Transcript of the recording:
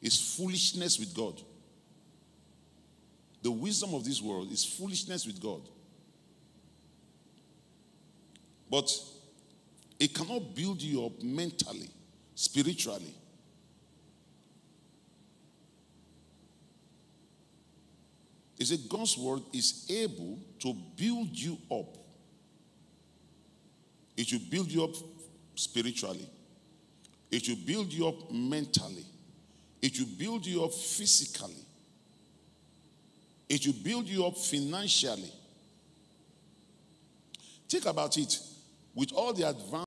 is foolishness with God. The wisdom of this world is foolishness with God. But it cannot build you up mentally, spiritually. He said God's word is able to build you up. It will build you up spiritually. It will build you up mentally. It will build you up physically. It will build you up financially. Think about it. With all the advances